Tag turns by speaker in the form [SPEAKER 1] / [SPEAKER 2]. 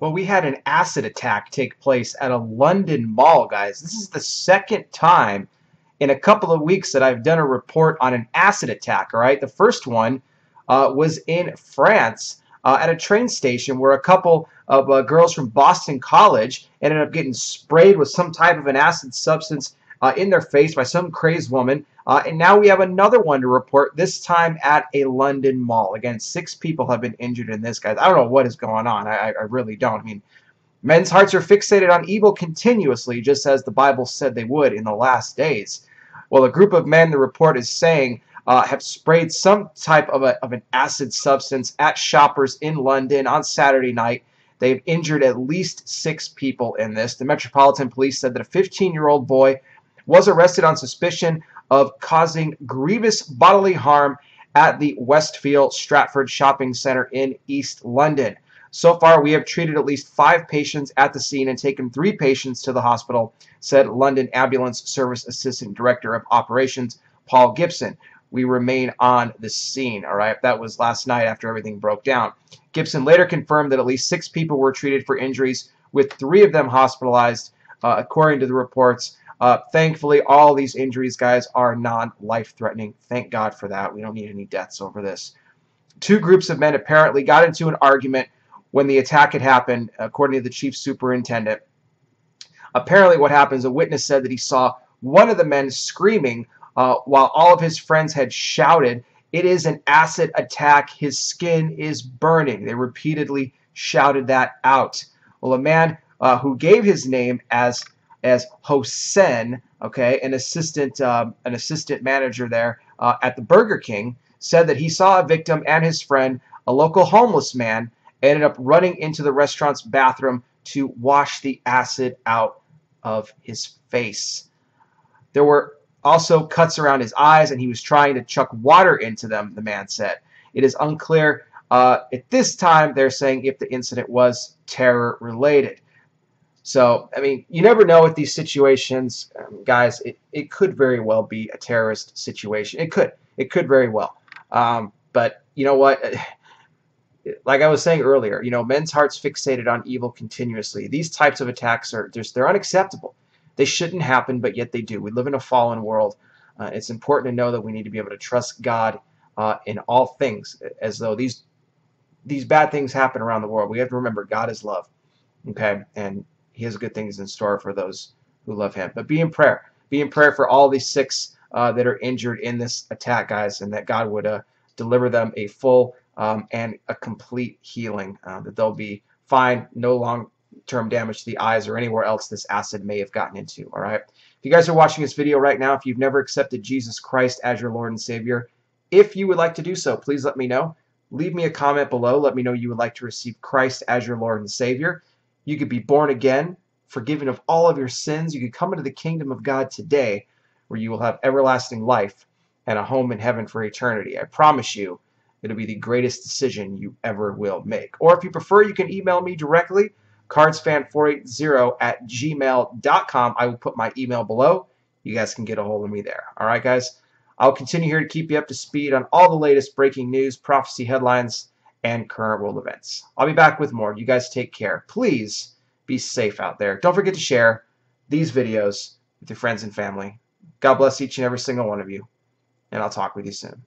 [SPEAKER 1] Well, we had an acid attack take place at a London mall, guys. This is the second time in a couple of weeks that I've done a report on an acid attack, all right? The first one uh, was in France uh, at a train station where a couple of uh, girls from Boston College ended up getting sprayed with some type of an acid substance uh, in their face by some crazed woman. Uh, and now we have another one to report, this time at a London mall. Again, six people have been injured in this, guys. I don't know what is going on. I, I really don't. I mean, men's hearts are fixated on evil continuously, just as the Bible said they would in the last days. Well, a group of men, the report is saying, uh, have sprayed some type of, a, of an acid substance at shoppers in London on Saturday night. They've injured at least six people in this. The Metropolitan Police said that a 15-year-old boy was arrested on suspicion of causing grievous bodily harm at the Westfield Stratford Shopping Centre in East London. So far, we have treated at least five patients at the scene and taken three patients to the hospital, said London Ambulance Service Assistant Director of Operations, Paul Gibson. We remain on the scene, all right? That was last night after everything broke down. Gibson later confirmed that at least six people were treated for injuries, with three of them hospitalized, uh, according to the reports. Uh, thankfully, all these injuries, guys, are non-life-threatening. Thank God for that. We don't need any deaths over this. Two groups of men apparently got into an argument when the attack had happened, according to the chief superintendent. Apparently, what happens, a witness said that he saw one of the men screaming uh, while all of his friends had shouted, It is an acid attack. His skin is burning. They repeatedly shouted that out. Well, a man uh, who gave his name as as Hossein, okay, an assistant um, an assistant manager there uh, at the Burger King, said that he saw a victim and his friend, a local homeless man, ended up running into the restaurant's bathroom to wash the acid out of his face. There were also cuts around his eyes, and he was trying to chuck water into them, the man said. It is unclear uh, at this time, they're saying if the incident was terror related. So, I mean, you never know with these situations, um, guys. It, it could very well be a terrorist situation. It could. It could very well. Um, but you know what? Like I was saying earlier, you know, men's hearts fixated on evil continuously. These types of attacks are just, they're unacceptable. They shouldn't happen, but yet they do. We live in a fallen world. Uh, it's important to know that we need to be able to trust God uh, in all things, as though these these bad things happen around the world. We have to remember God is love, okay, and he has good things in store for those who love him. But be in prayer. Be in prayer for all these six uh, that are injured in this attack, guys, and that God would uh, deliver them a full um, and a complete healing, uh, that they'll be fine, no long-term damage to the eyes or anywhere else this acid may have gotten into, all right? If you guys are watching this video right now, if you've never accepted Jesus Christ as your Lord and Savior, if you would like to do so, please let me know. Leave me a comment below. Let me know you would like to receive Christ as your Lord and Savior. You could be born again, forgiven of all of your sins. You could come into the kingdom of God today where you will have everlasting life and a home in heaven for eternity. I promise you it'll be the greatest decision you ever will make. Or if you prefer, you can email me directly, cardsfan480 at gmail.com. I will put my email below. You guys can get a hold of me there. All right, guys? I'll continue here to keep you up to speed on all the latest breaking news, prophecy headlines, and current world events. I'll be back with more. You guys take care. Please be safe out there. Don't forget to share these videos with your friends and family. God bless each and every single one of you, and I'll talk with you soon.